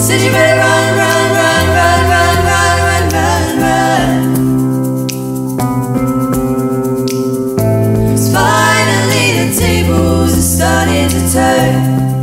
Said you better run, run, run, run, run, run, run, run, run. Finally the tables are starting to turn.